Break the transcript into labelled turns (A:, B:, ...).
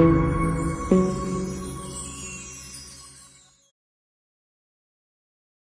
A: Thank you.